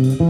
Mm-hmm.